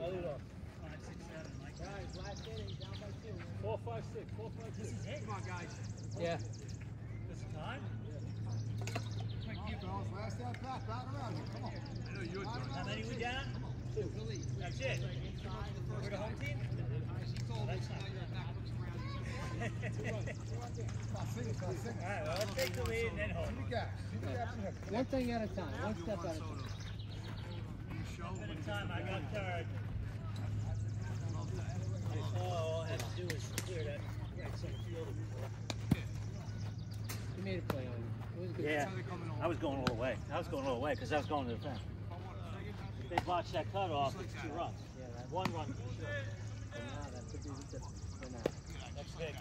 four. Guys, last inning, down by two. Four, five, six. Four, five, six. This is it. Come on, guys. Yeah. This is time. Yeah. Come on, fellas. Last at bat. Bat around here. Come on. I know you're doing How many we got? That's it. We're the home team? That's not. Alright, well, let's take the lead and then home. See the gaps. See the gaps in here. One thing at a time. One step at a time. At a time, I got third. All I had to do was clear that right center field. He made a play on. It was a good. Yeah, I was going all the way. I was going all the way because I was going to the fence. If they botch that cutoff, it's two runs. Yeah, One run. for sure. for now, that could be the difference for now. Next pick.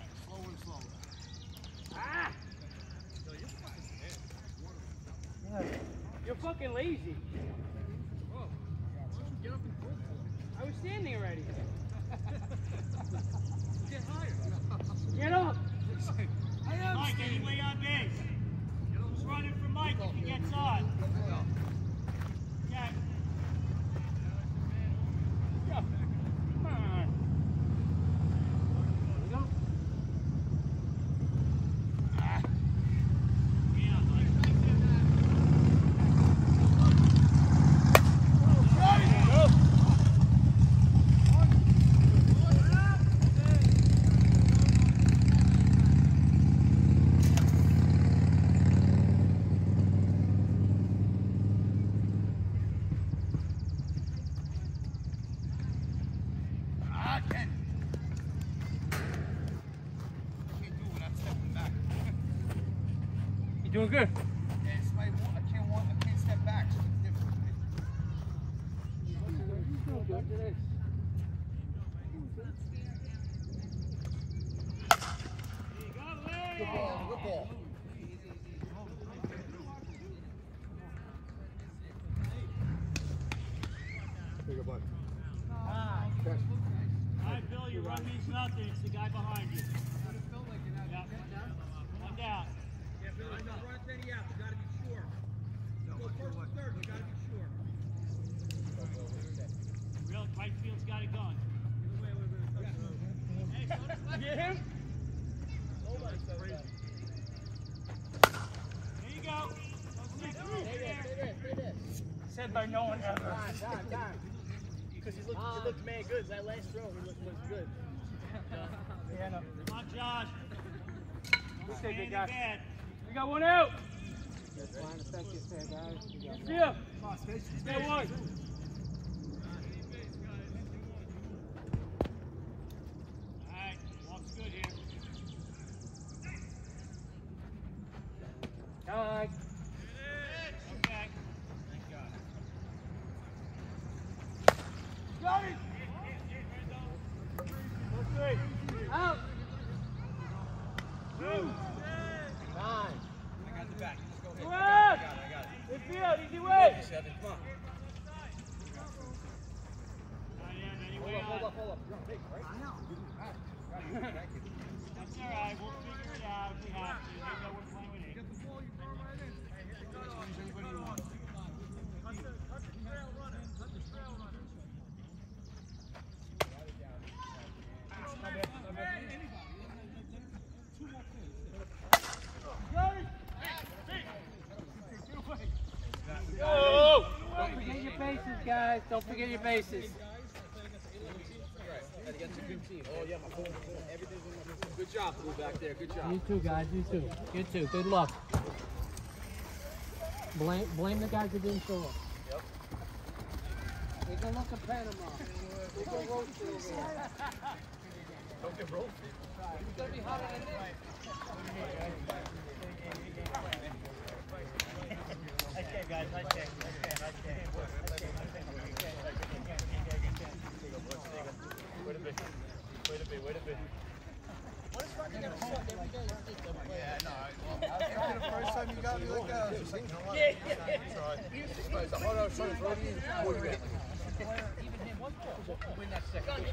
Slow and slow. Yeah. You're fucking lazy. I was standing already. Get higher. Get up. I am Mike, standing. anyway on base. Who's running for Mike if he gets on? Jack. Come on. Ah, Ken. I can't do it when I'm stepping back. You doing good? Yeah, it's my, I can't walk, I can't step back. So it's different. Good ball, good ball. Bigger butt. All right, Bill, you run these nothing. It's the guy behind you. Yep. One down. Yeah, Billy, don't run any out. You gotta be sure. Go first and third. You gotta be sure. Real right field's got it going. Hey, so does Get him? There you go. Don't stick through. Said by no one ever. Time, time. Because he looked, he looked man good. That last throw, he looked, looked good. Yeah, no. Come on, Josh. We'll Stay take it, guys. bed. We got one out. Line of focus there, guys. See ya. Stay one. All right, walk's good here. Tag. Okay. Got it. Out. Nine. I got the back. Just go ahead. Go I out. got it, I got it. Midfield, easy way. Seven, come on. Not in, anyway Hold up, hold on. up, hold up. You're on big, right? That's all right. We'll figure it out if we have to. They know we're playing with eight. Get the ball, you throw it right in. Anybody you want. Cut the, cut the trail running. Cut the trail running. Don't forget your bases, guys. Don't forget your bases. Gotta get a good team. Oh, yeah, my phone. Everything's in my phone. Good job, Blue, back there. Good job. You too, guys. You too. You too. Good luck. Blame blame the guys that didn't show up. Yep. Take a look at Panama. Take a road trip over there. Don't get rolled. It's gonna be hotter than this. Yeah, no. After the first time you got me like that, I was just like, you know what? Yeah, yeah. Right. It's oh, sorry, throw me in. What do you Win that second.